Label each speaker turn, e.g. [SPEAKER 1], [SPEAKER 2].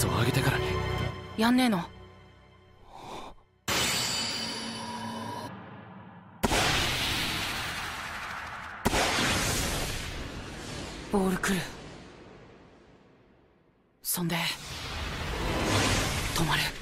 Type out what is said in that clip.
[SPEAKER 1] 成率を上げてからに
[SPEAKER 2] やんねえの。ボール来る。そんで止まる。